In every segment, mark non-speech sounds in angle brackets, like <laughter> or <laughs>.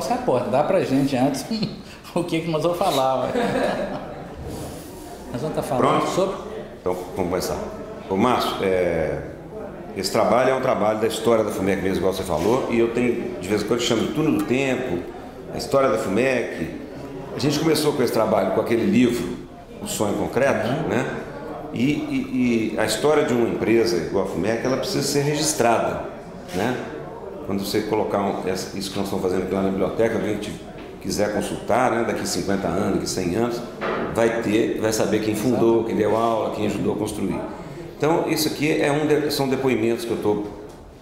igual os repórteres, dá pra gente antes <laughs> o que, que nós vamos falar. Nós vamos estar tá falando Pronto? sobre. Então, vamos começar. Ô, Márcio, é, esse trabalho é um trabalho da história da FUMEC mesmo, igual você falou, e eu tenho, de vez em quando, chamo de túnel do tempo, a história da FUMEC. A gente começou com esse trabalho, com aquele livro, O Sonho Concreto, né? E, e, e a história de uma empresa igual a FUMEC, ela precisa ser registrada, né? Quando você colocar um, isso que nós estamos fazendo aqui lá na biblioteca, alguém que quiser consultar, né, daqui 50 anos, daqui 100 anos, vai ter, vai saber quem fundou, quem deu aula, quem ajudou a construir. Então, isso aqui é um, são depoimentos que eu estou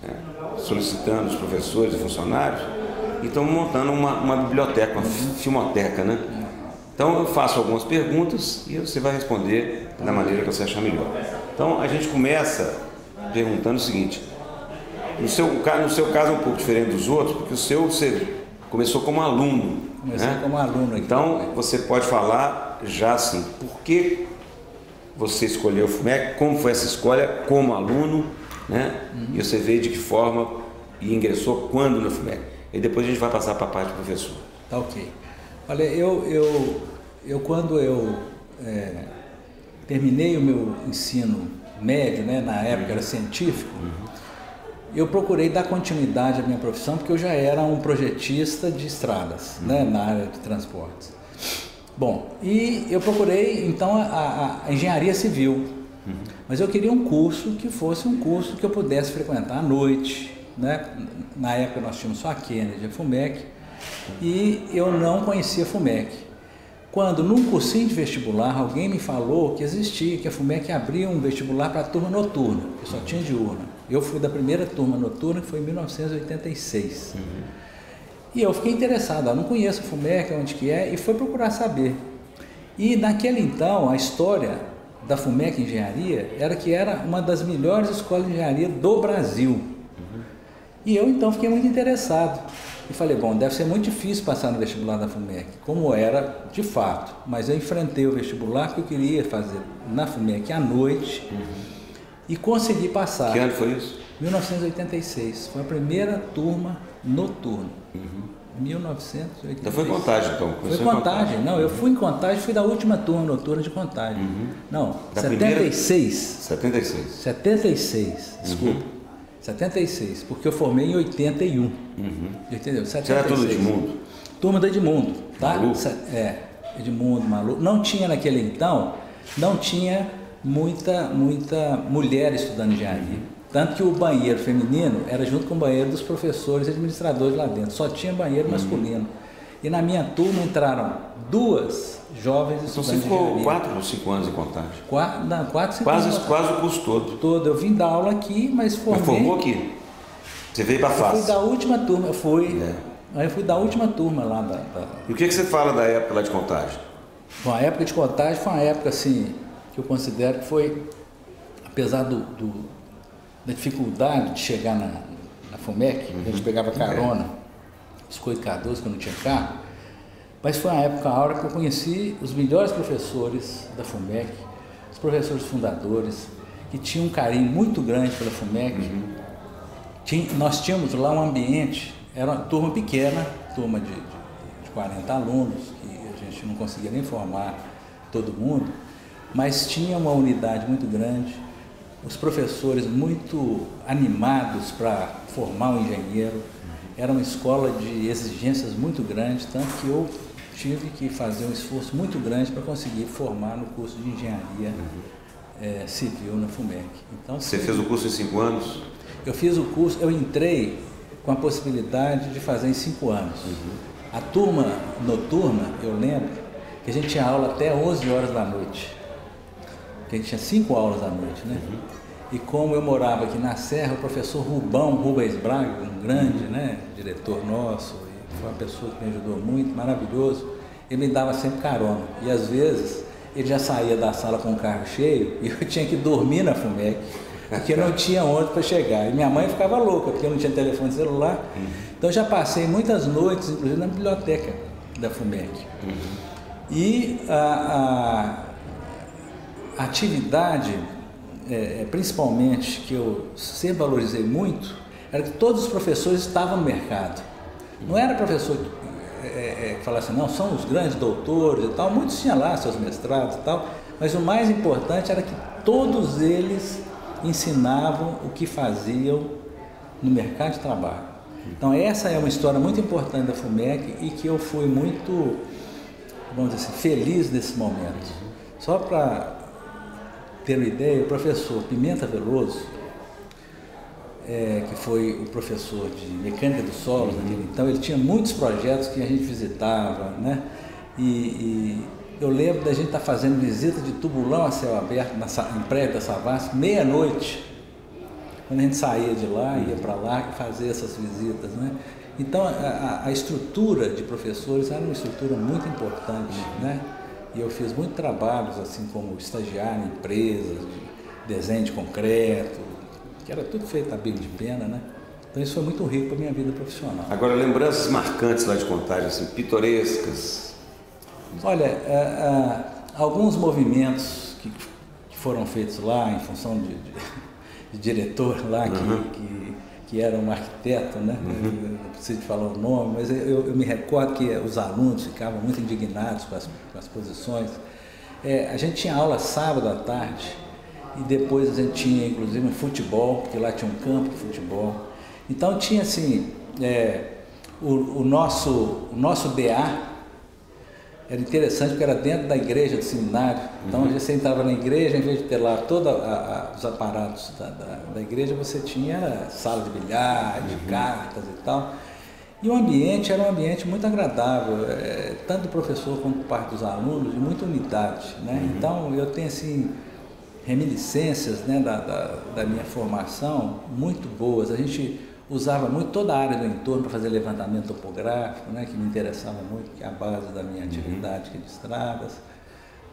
é, solicitando os professores e funcionários e estamos montando uma, uma biblioteca, uma filmoteca, né? Então, eu faço algumas perguntas e você vai responder da maneira que você achar melhor. Então, a gente começa perguntando o seguinte, no seu, no seu caso é um pouco diferente dos outros, porque o seu você começou como aluno. Comecei né? como aluno aqui. Então, você pode falar já assim, por que você escolheu o FUMEC, como foi essa escolha como aluno, né? Uhum. E você veio de que forma e ingressou quando no FUMEC. E depois a gente vai passar para a parte do professor. Tá ok. Olha, eu, eu, eu quando eu é, terminei o meu ensino médio, né, na época era científico, uhum. Eu procurei dar continuidade à minha profissão porque eu já era um projetista de estradas, né, uhum. né, na área de transportes. Bom, e eu procurei então a, a, engenharia civil, uhum. mas eu queria um curso que fosse um curso que eu pudesse frequentar à noite, né? Na época nós tínhamos só a Kennedy, a FUMEC, e eu não conhecia a FUMEC. Quando num cursinho de vestibular alguém me falou que existia, que a FUMEC abria um vestibular para a turma noturna, que só tinha diurna. Eu fui da primeira turma noturna, que foi em 1986. Uhum. E eu fiquei interessado, eu não conheço o FUMEC, onde que é, e fui procurar saber. E naquele então, a história da FUMEC Engenharia era que era uma das melhores escolas de engenharia do Brasil. Uhum. E eu então fiquei muito interessado. E falei, bom, deve ser muito difícil passar no vestibular da FUMEC, como era de fato. Mas eu enfrentei o vestibular que eu queria fazer na FUMEC à noite uhum. E consegui passar. Que ano foi isso? 1986. Foi a primeira turma noturno. Uhum. 1986. Então foi contagem, então? Foi contagem. contagem. Não, eu fui em contagem, fui da última turma noturna de contagem. Uhum. Não, da 76. Primeira... 76. 76, desculpa. Uhum. 76, porque eu formei em 81. Uhum. Entendeu? 76. Você era tudo Edmundo? Turma do Edmundo, tá? Maluco. É, Edmundo, maluco. Não tinha naquele então, não tinha muita, muita mulher estudando engenharia. Tanto que o banheiro feminino era junto com o banheiro dos professores e administradores lá dentro. Só tinha banheiro uhum. masculino. E na minha turma entraram duas jovens estudantes. Então você ficou quatro ou cinco anos em contagem? Quatro, não, quatro, cinco quase, anos. Quase o curso todo. Todo. Eu vim dar aula aqui, mas formei. Mas formou aqui? Você veio para a Eu fui da última turma, eu fui. É. Aí eu fui da última turma lá da, da... E o que, que você fala da época lá de contagem? Bom, a época de contagem foi uma época assim, que eu considero que foi, apesar do, do da dificuldade de chegar na, na FUMEC, uhum. a gente pegava carona, Biscoito Cardoso, que não tinha carro, mas foi uma época a hora que eu conheci os melhores professores da FUMEC, os professores fundadores, que tinham um carinho muito grande pela FUMEC. Uhum. Tinha, nós tínhamos lá um ambiente, era uma turma pequena, turma de, de, de 40 alunos, que a gente não conseguia nem formar todo mundo, mas tinha uma unidade muito grande os professores muito animados para formar um engenheiro. Era uma escola de exigências muito grandes, tanto que eu tive que fazer um esforço muito grande para conseguir formar no curso de engenharia é, civil na FUMEC. Então, Você fez o curso em cinco anos? Eu fiz o curso, eu entrei com a possibilidade de fazer em cinco anos. Uhum. A turma noturna, eu lembro, que a gente tinha aula até 11 horas da noite que a gente tinha cinco aulas à noite, né? Uhum. E como eu morava aqui na Serra, o professor Rubão Rubens Braga, um grande uhum. né, diretor nosso, foi uma pessoa que me ajudou muito, maravilhoso, ele me dava sempre carona. E às vezes ele já saía da sala com o carro cheio <laughs> e eu tinha que dormir na FUMEC, porque não tinha onde para chegar. E minha mãe ficava louca, porque eu não tinha telefone celular. Uhum. Então já passei muitas noites, inclusive na biblioteca da FUMEC. Uhum. E a, a a atividade, é, é, principalmente, que eu sempre valorizei muito, era que todos os professores estavam no mercado. Não era professor que, é, é, que falasse, não, são os grandes doutores e tal, muitos tinham lá seus mestrados e tal, mas o mais importante era que todos eles ensinavam o que faziam no mercado de trabalho. Então essa é uma história muito importante da FUMEC e que eu fui muito, vamos dizer assim, feliz nesse momento. Só para ter uma ideia, o professor Pimenta Veloso, é, que foi o professor de mecânica dos solos naquele então, ele tinha muitos projetos que a gente visitava, né? E, e eu lembro da gente estar tá fazendo visita de tubulão a céu aberto na, em prédio da Savassi, meia-noite, quando a gente saía de lá, ia para lá e fazia essas visitas, né? Então, a, a, estrutura de professores era uma estrutura muito importante, né? E eu fiz muitos trabalhos, assim, como estagiário em empresas, de desenho de concreto, que era tudo feito a bico de pena, né? Então isso foi muito rico para minha vida profissional. Agora, lembranças marcantes lá de contagem, assim, pitorescas? Olha, é, é, alguns movimentos que, que, foram feitos lá em função de, de, <laughs> de diretor lá, uhum. que, que, era um arquiteto, né? Uhum. não preciso falar o nome, mas eu, eu, me recordo que os alunos ficavam muito indignados com as, com as posições. É, a gente tinha aula sábado à tarde, e depois a gente tinha inclusive um futebol, porque lá tinha um campo de futebol. Então tinha assim, é, o, o, nosso, o nosso BA era interessante porque era dentro da igreja do seminário. Então uhum. você entrava na igreja, em vez de ter lá todos os aparatos da, da, da, igreja, você tinha sala de bilhar, de uhum. cartas e tal. E o ambiente era um ambiente muito agradável, é, tanto do professor quanto parte dos alunos, de muita unidade. Né? Uhum. Então eu tenho assim reminiscências né, da, da, da, minha formação muito boas. A gente usava muito toda a área do entorno para fazer levantamento topográfico, né, que me interessava muito, que é a base da minha uhum. atividade aqui de estradas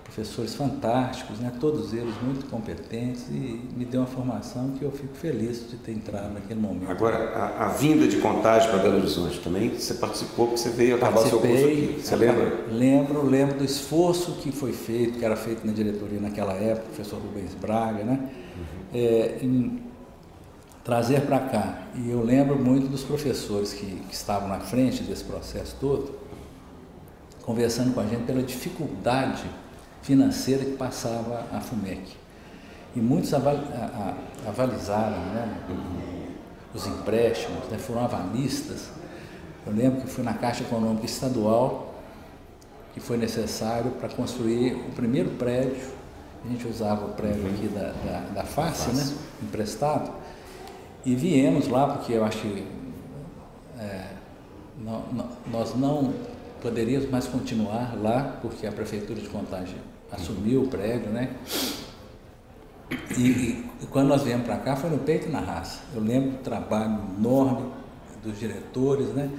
professores fantásticos, né? todos eles muito competentes e me deu uma formação que eu fico feliz de ter entrado naquele momento. Agora, a, a vinda de contagem para Belo Horizonte também, você participou, porque você veio acabar o seu curso aqui, você lembra? Lembro, lembro do esforço que foi feito, que era feito na diretoria naquela época, o professor Rubens Braga, né? Uhum. É, em trazer para cá. E eu lembro muito dos professores que, que estavam na frente desse processo todo, conversando com a gente pela dificuldade financeira que passava a FUMEC. E muitos avalizaram né, os empréstimos, né, foram avalistas. Eu lembro que fui na Caixa Econômica Estadual, que foi necessário para construir o primeiro prédio. A gente usava o prédio uhum. aqui da, da, da face, né, emprestado. E viemos lá, porque eu acho que é, não, não, nós não poderíamos mais continuar lá, porque a Prefeitura de Contagem assumiu o prédio, né? E, e, e quando nós viemos para cá foi no peito e na raça. Eu lembro do trabalho enorme dos diretores, né?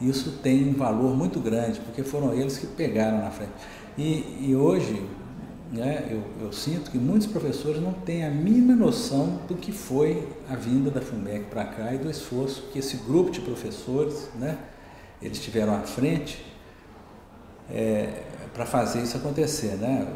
Isso tem um valor muito grande, porque foram eles que pegaram na frente. E, e hoje, né, eu, eu, sinto que muitos professores não têm a mínima noção do que foi a vinda da FUMEC para cá e do esforço que esse grupo de professores, né, eles tiveram à frente é, para fazer isso acontecer. Né?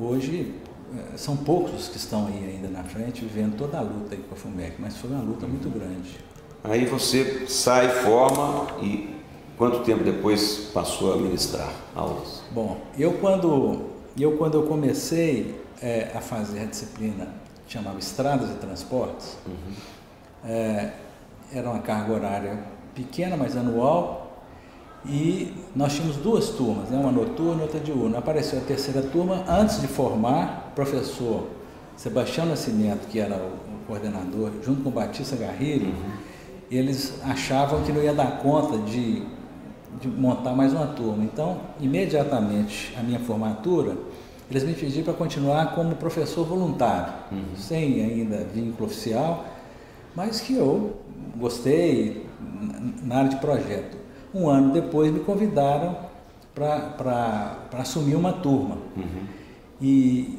Hoje é, são poucos os que estão aí ainda na frente vivendo toda a luta aí com a FUMEC, mas foi uma luta muito grande. Aí você sai, forma e quanto tempo depois passou a ministrar aulas? Bom, eu quando eu, quando eu comecei é, a fazer a disciplina que chamava Estradas e Transportes, uhum. é, era uma carga horária pequena, mas anual, e nós tínhamos duas turmas, né? uma noturna e outra diurna. Apareceu a terceira turma, antes de formar, o professor Sebastião Nascimento, que era o coordenador, junto com o Batista Garrido, uhum. eles achavam que não ia dar conta de, de montar mais uma turma. Então, imediatamente, a minha formatura, eles me pediram para continuar como professor voluntário, uhum. sem ainda vínculo oficial, mas que eu gostei na área de projeto. Um ano depois me convidaram para assumir uma turma. Uhum. E,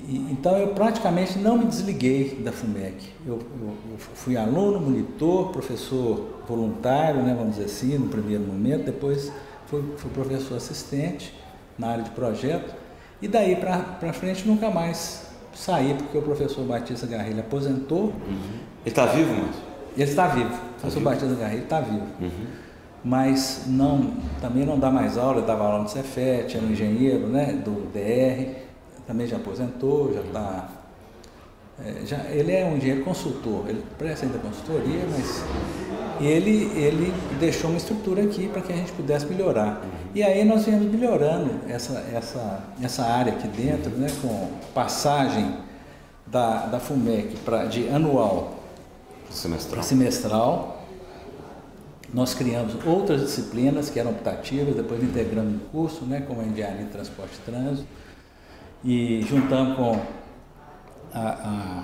e, então eu praticamente não me desliguei da FUMEC. Eu, eu, eu, fui aluno, monitor, professor voluntário, né, vamos dizer assim, no primeiro momento, depois fui, fui professor assistente na área de projeto, e daí para frente nunca mais saí, porque o professor Batista Garrilha aposentou. Uhum. Ele está vivo, Márcio? Ele está vivo. O professor tá Batista Garrilha está vivo. Uhum mas não, também não dá mais aula, dava aula no Cefet, era um engenheiro né, do DR, também já aposentou, já está. É, já, ele é um engenheiro consultor, ele presta ainda consultoria, mas ele, ele deixou uma estrutura aqui para que a gente pudesse melhorar. E aí nós viemos melhorando essa, essa, essa área aqui dentro, né, com passagem da, da FUMEC pra, de anual semestral. semestral nós criamos outras disciplinas que eram optativas, depois integramos no curso, né, como a engenharia de transporte e trânsito, e juntamos com a, a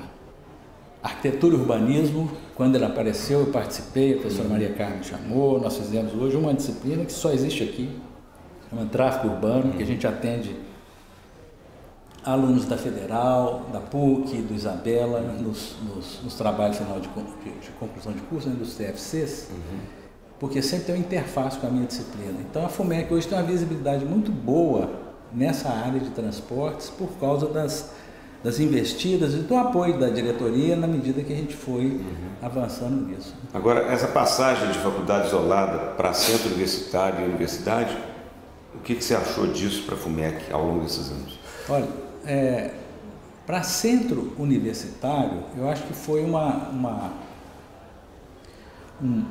arquitetura e urbanismo. Quando ele apareceu, eu participei, a professora Maria Carmen me chamou, nós fizemos hoje uma disciplina que só existe aqui, chama Tráfego Urbano, que a gente atende alunos da Federal, da PUC, do Isabela, nos, nos, nos trabalhos final de, de, de, conclusão de curso, né, dos TFCs. Uhum porque sempre tem uma interface com a minha disciplina. Então a FUMEC hoje tem uma visibilidade muito boa nessa área de transportes por causa das, das investidas e do apoio da diretoria na medida que a gente foi uhum. avançando nisso. Agora, essa passagem de faculdade isolada para centro universitário e universidade, o que, que você achou disso para a FUMEC ao longo desses anos? Olha, é, para centro universitário, eu acho que foi uma, uma um,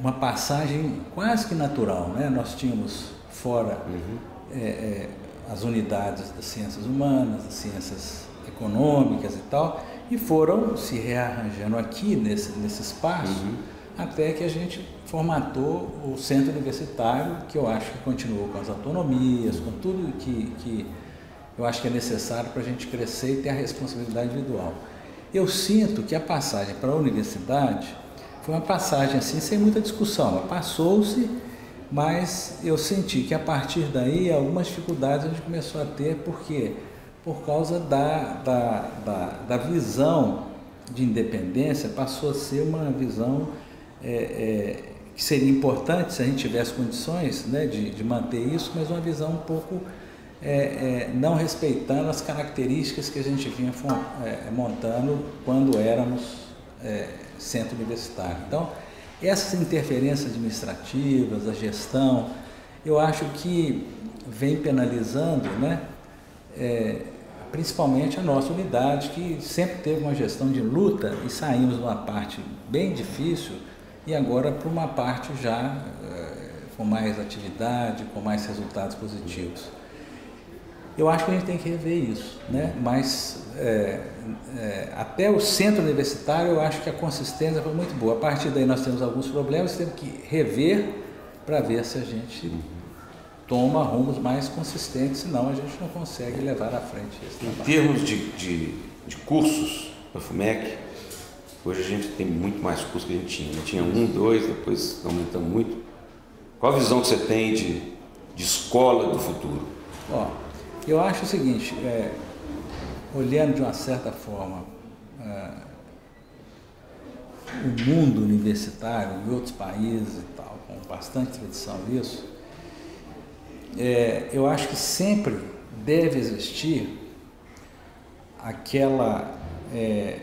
uma passagem quase que natural. Né? Nós tínhamos fora uhum. é, é, as unidades das ciências humanas, das ciências econômicas e tal, e foram se rearranjando aqui nesse, nesse espaço uhum. até que a gente formatou o centro universitário, que eu acho que continuou com as autonomias, com tudo que, que eu acho que é necessário para a gente crescer e ter a responsabilidade individual. Eu sinto que a passagem para a universidade foi uma passagem assim, sem muita discussão. Passou-se, mas eu senti que a partir daí algumas dificuldades a gente começou a ter, por quê? Por causa da, da, da, da visão de independência, passou a ser uma visão é, é, que seria importante se a gente tivesse condições né, de, de manter isso, mas uma visão um pouco é, é, não respeitando as características que a gente vinha é, montando quando éramos é, centro universitário. Então, essas interferências administrativas, a gestão, eu acho que vem penalizando, né, é, principalmente a nossa unidade, que sempre teve uma gestão de luta e saímos de uma parte bem difícil e agora para uma parte já é, com mais atividade, com mais resultados positivos. Eu acho que a gente tem que rever isso, né? mas é, é, até o centro universitário eu acho que a consistência foi muito boa. A partir daí nós temos alguns problemas, temos que rever para ver se a gente toma rumos mais consistentes, senão a gente não consegue levar à frente esse Em termos de, de, de cursos da FUMEC, hoje a gente tem muito mais cursos que a gente tinha. A gente tinha um, dois, depois aumentamos muito. Qual a visão que você tem de, de escola do futuro? Ó, eu acho o seguinte, é, olhando de uma certa forma é, o mundo universitário em outros países e tal, com bastante tradição nisso, é, eu acho que sempre deve existir aquela, é,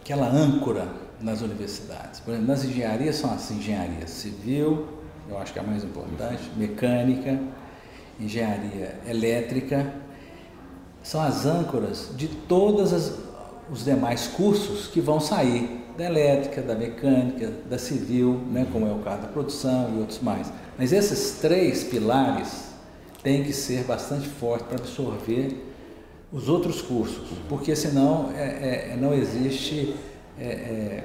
aquela âncora nas universidades. Por exemplo, nas engenharias são as engenharias civil, eu acho que é a mais importante, mecânica, engenharia elétrica, são as âncoras de todos os demais cursos que vão sair da elétrica, da mecânica, da civil, né, como é o caso da produção e outros mais. Mas esses três pilares têm que ser bastante fortes para absorver os outros cursos, porque senão é, é, não existe é, é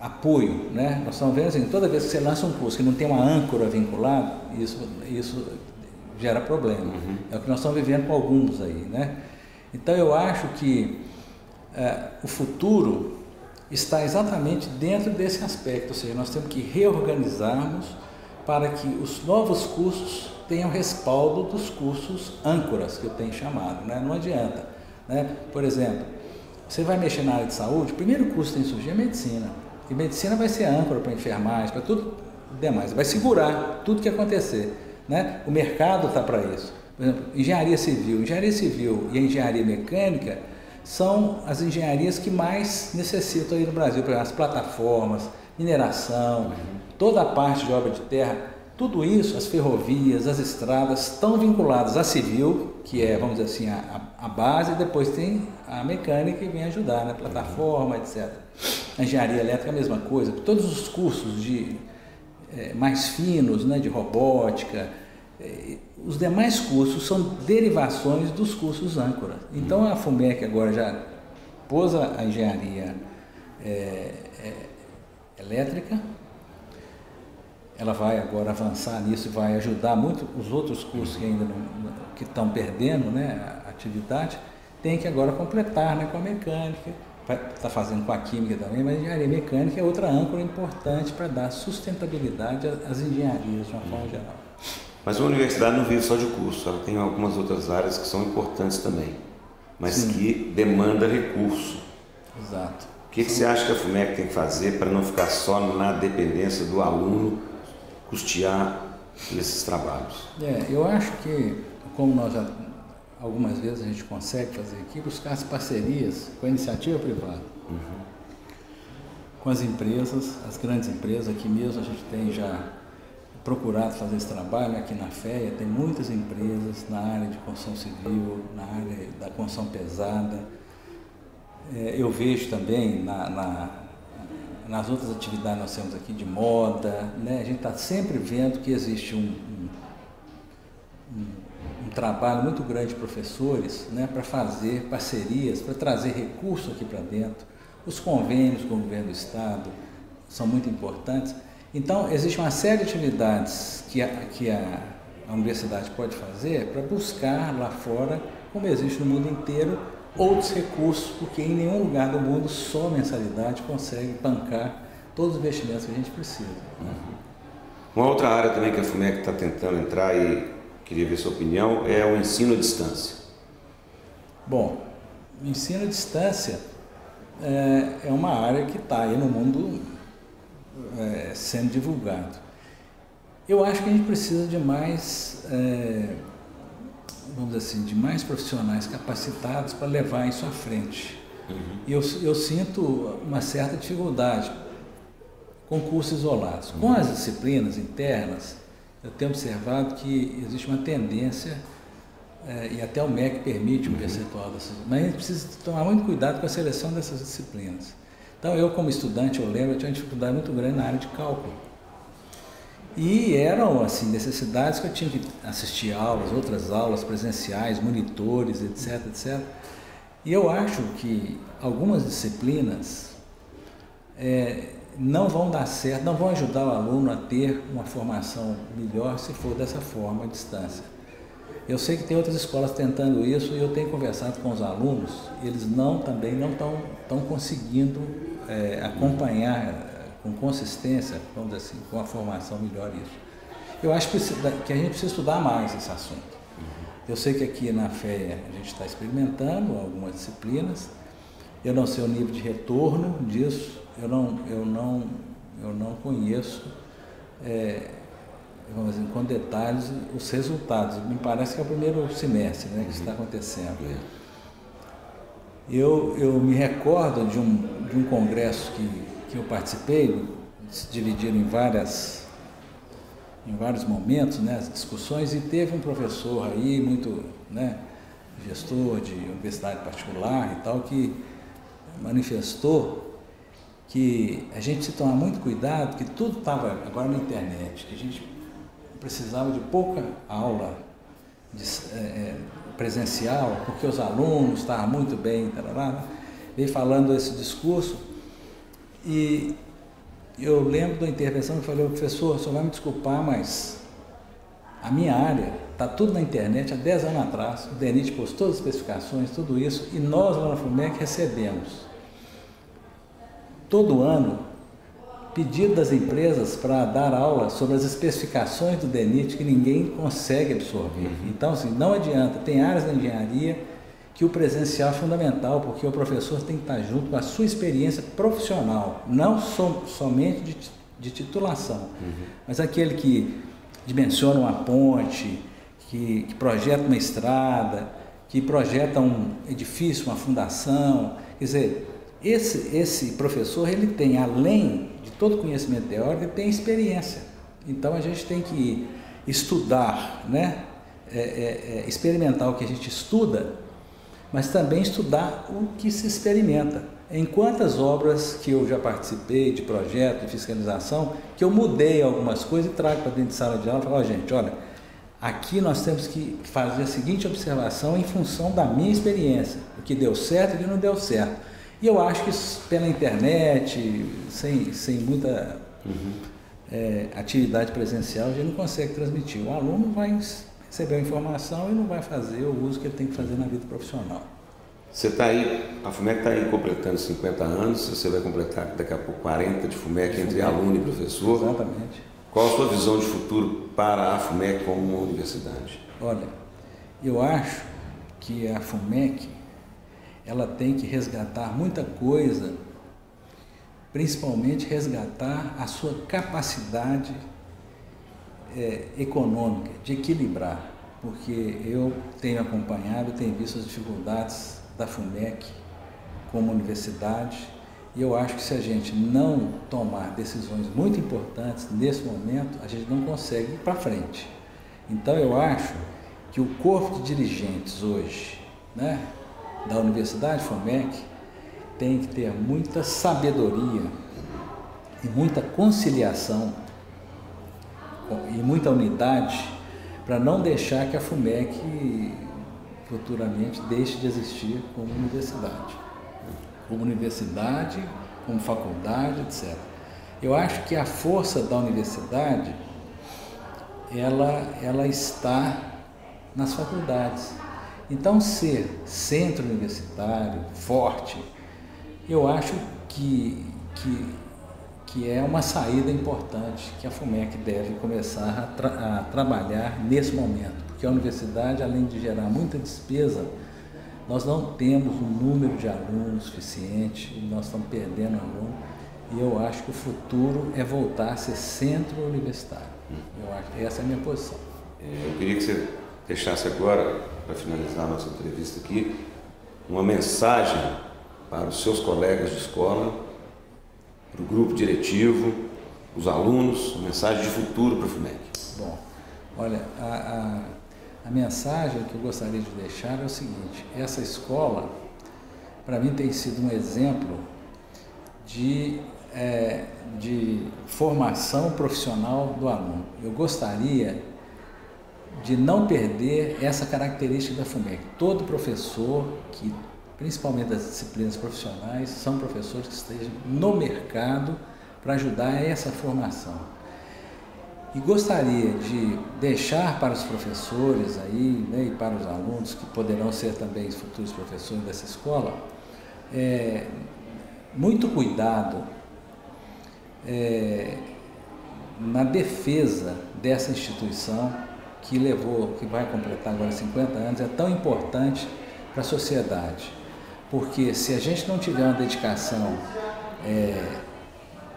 apoio. Né? Nós estamos vendo assim, toda vez que você lança um curso que não tem uma âncora vinculada, isso, isso gera problema. Uhum. É o que nós estamos vivendo com alguns aí, né? Então eu acho que é, o futuro está exatamente dentro desse aspecto, ou seja, nós temos que reorganizarmos para que os novos cursos tenham respaldo dos cursos âncoras que eu tenho chamado, né? Não adianta, né? Por exemplo, você vai mexer na área de saúde, o primeiro curso que tem que surgir é medicina. E medicina vai ser âncora para enfermagem, para tudo demais, vai segurar tudo que acontecer. Né? O mercado está para isso. Por exemplo, engenharia civil. Engenharia civil e engenharia mecânica são as engenharias que mais necessitam aí no Brasil, exemplo, as plataformas, mineração, toda a parte de obra de terra. Tudo isso, as ferrovias, as estradas, estão vinculadas à civil, que é, vamos dizer assim, a, a base, e depois tem a mecânica que vem ajudar, né? plataforma, etc. A engenharia elétrica a mesma coisa, todos os cursos de, é, mais finos, né? de robótica, é, os demais cursos são derivações dos cursos âncora. Então a FUMEC agora já pôs a engenharia é, é, elétrica, ela vai agora avançar nisso e vai ajudar muito os outros cursos que ainda não, que estão perdendo né, a atividade, tem que agora completar né, com a mecânica, está fazendo com a química também, mas a engenharia mecânica é outra âncora importante para dar sustentabilidade às engenharias de uma forma geral. Mas a universidade não vive só de curso, ela tem algumas outras áreas que são importantes também, mas Sim. que demanda recurso. Exato. O que, que você acha que a FUMEC tem que fazer para não ficar só na dependência do aluno custear esses trabalhos? É, eu acho que, como nós já algumas vezes a gente consegue fazer aqui, buscar as parcerias com a iniciativa privada. Uhum. Com as empresas, as grandes empresas, aqui mesmo a gente tem já procurado fazer esse trabalho aqui na FEA, tem muitas empresas na área de construção civil, na área da construção pesada. É, eu vejo também na, na nas outras atividades nós temos aqui de moda, né? a gente está sempre vendo que existe um, um, um, trabalho muito grande de professores né? para fazer parcerias, para trazer recursos aqui para dentro. Os convênios com o governo do Estado são muito importantes. Então, existe uma série de atividades que a, que a, a universidade pode fazer para buscar lá fora, como existe no mundo inteiro, outros recursos, porque em nenhum lugar do mundo só mensalidade consegue bancar todos os investimentos que a gente precisa. Uhum. Uma outra área também que a FUMEC está tentando entrar e queria ver sua opinião é o ensino à distância. Bom, o ensino à distância é, é uma área que está aí no mundo é, sendo divulgado. Eu acho que a gente precisa de mais é, vamos dizer assim, de mais profissionais capacitados para levar isso à frente. Uhum. E eu, eu sinto uma certa dificuldade com cursos isolados. Uhum. Com as disciplinas internas, eu tenho observado que existe uma tendência, é, e até o MEC permite um uhum. percentual dessas, mas a gente precisa tomar muito cuidado com a seleção dessas disciplinas. Então, eu, como estudante, eu lembro, eu tinha uma dificuldade muito grande na área de cálculo. E eram assim necessidades que eu tinha que assistir aulas, outras aulas presenciais, monitores, etc, etc. E eu acho que algumas disciplinas é, não vão dar certo, não vão ajudar o aluno a ter uma formação melhor se for dessa forma à distância. Eu sei que tem outras escolas tentando isso e eu tenho conversado com os alunos, eles não também não estão conseguindo é, acompanhar com consistência, vamos dizer assim, com a formação melhor isso. Eu acho que, a gente precisa estudar mais esse assunto. Uhum. Eu sei que aqui na FEA a gente está experimentando algumas disciplinas, eu não sei o nível de retorno disso, eu não, eu não, eu não conheço é, vamos dizer, com detalhes os resultados. Me parece que é o primeiro semestre né, que uhum. está acontecendo. É. Eu, eu me recordo de um, de um congresso que que eu participei, se dividiram em várias em vários momentos, né, as discussões, e teve um professor aí, muito né, gestor de universidade particular e tal, que manifestou que a gente se tomar muito cuidado, que tudo estava agora na internet, que a gente precisava de pouca aula de, é, presencial, porque os alunos estavam muito bem, tarará, veio falando esse discurso, e eu lembro da intervenção que falei, professor, só vai me desculpar, mas a minha área está tudo na internet há 10 anos atrás, o DENIT postou as especificações, tudo isso, e nós lá na FUMEC recebemos todo ano pedido das empresas para dar aula sobre as especificações do DENIT que ninguém consegue absorver. Então, assim, não adianta, tem áreas da engenharia que o presencial é fundamental, porque o professor tem que estar junto com a sua experiência profissional, não som, somente de, de titulação, uhum. mas aquele que dimensiona uma ponte, que, que, projeta uma estrada, que projeta um edifício, uma fundação. Quer dizer, esse, esse professor, ele tem, além de todo conhecimento teórico, ele tem experiência. Então a gente tem que estudar, né? É, é, é, experimentar o que a gente estuda, mas também estudar o que se experimenta. Em quantas obras que eu já participei de projeto de fiscalização, que eu mudei algumas coisas e trago para dentro de sala de aula e falo, oh, gente, olha, aqui nós temos que fazer a seguinte observação em função da minha experiência, o que deu certo e o que não deu certo. E eu acho que pela internet, sem, sem muita uhum. é, atividade presencial, a gente não consegue transmitir. O aluno vai receber a informação e não vai fazer o uso que ele tem que fazer na vida profissional. Você está aí, a FUMEC está aí completando 50 anos, você vai completar daqui a pouco 40 de FUMEC entre aluno e professor. Exatamente. Qual a sua visão de futuro para a FUMEC como uma universidade? Olha, eu acho que a FUMEC ela tem que resgatar muita coisa, principalmente resgatar a sua capacidade é, econômica de equilibrar, porque eu tenho acompanhado, tenho visto as dificuldades da FUMEC como universidade e eu acho que se a gente não tomar decisões muito importantes nesse momento, a gente não consegue ir para frente. Então eu acho que o corpo de dirigentes hoje, né, da Universidade FOMEC tem que ter muita sabedoria e muita conciliação e muita unidade para não deixar que a FUMEC futuramente deixe de existir como universidade. Como universidade, como faculdade, etc. Eu acho que a força da universidade ela, ela está nas faculdades. Então, ser centro universitário forte, eu acho que, que, que é uma saída importante que a FUMEC deve começar a, tra a trabalhar nesse momento, porque a universidade, além de gerar muita despesa, nós não temos um número de alunos suficiente, nós estamos perdendo aluno, e eu acho que o futuro é voltar a ser centro universitário. Eu acho, essa é a minha posição. É, eu queria que você deixasse agora, para finalizar a nossa entrevista aqui, uma mensagem para os seus colegas de escola, para o grupo diretivo, os alunos, uma mensagem de futuro para o FUMEC. Bom, olha, a, a, a mensagem que eu gostaria de deixar é o seguinte: essa escola, para mim, tem sido um exemplo de, é, de formação profissional do aluno. Eu gostaria de não perder essa característica da FUMEC. Todo professor, que, principalmente das disciplinas profissionais, são professores que estejam no mercado para ajudar essa formação. E gostaria de deixar para os professores aí, né, e para os alunos, que poderão ser também futuros professores dessa escola, é, muito cuidado é, na defesa dessa instituição que levou, que vai completar agora 50 anos, é tão importante para a sociedade. Porque se a gente não tiver uma dedicação é,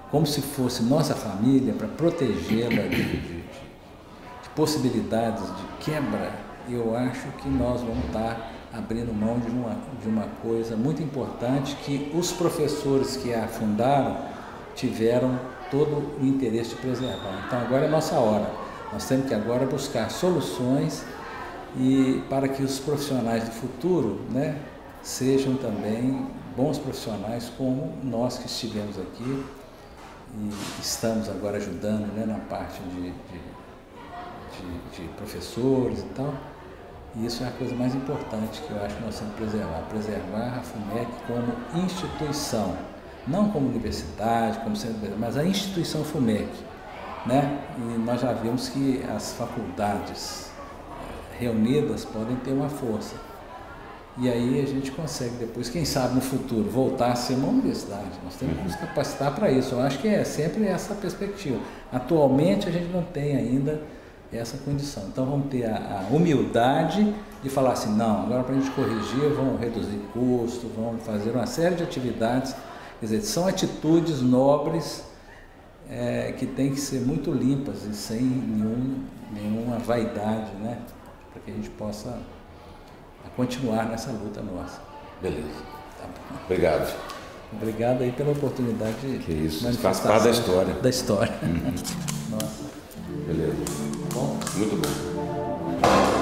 como se fosse nossa família, para protegê-la de, de, de, possibilidades de quebra, eu acho que nós vamos estar abrindo mão de uma, de uma coisa muito importante que os professores que a fundaram tiveram todo o interesse de preservar. Então agora é nossa hora nós temos que agora buscar soluções e para que os profissionais do futuro né, sejam também bons profissionais como nós que estivemos aqui e estamos agora ajudando né, na parte de, de, de, de professores e tal. E isso é a coisa mais importante que eu acho que nós temos que preservar. Preservar a FUMEC como instituição, não como universidade, como centro, mas a instituição FUMEC né? E nós já vimos que as faculdades eh, reunidas podem ter uma força. E aí a gente consegue depois, quem sabe no futuro, voltar a ser uma universidade. Nós temos que nos capacitar para isso. Eu acho que é sempre essa perspectiva. Atualmente a gente não tem ainda essa condição. Então vamos ter a, a humildade de falar assim, não, agora para a gente corrigir, vamos reduzir custo, vamos fazer uma série de atividades. Quer dizer, são atitudes nobres é, que tem que ser muito limpas e sem nenhum, nenhuma vaidade, né? Para que a gente possa continuar nessa luta nossa. Beleza. Tá Obrigado. Obrigado aí pela oportunidade que isso, faz parte da história. Da história. Uhum. <laughs> nossa. Beleza. Bom, Muito bom.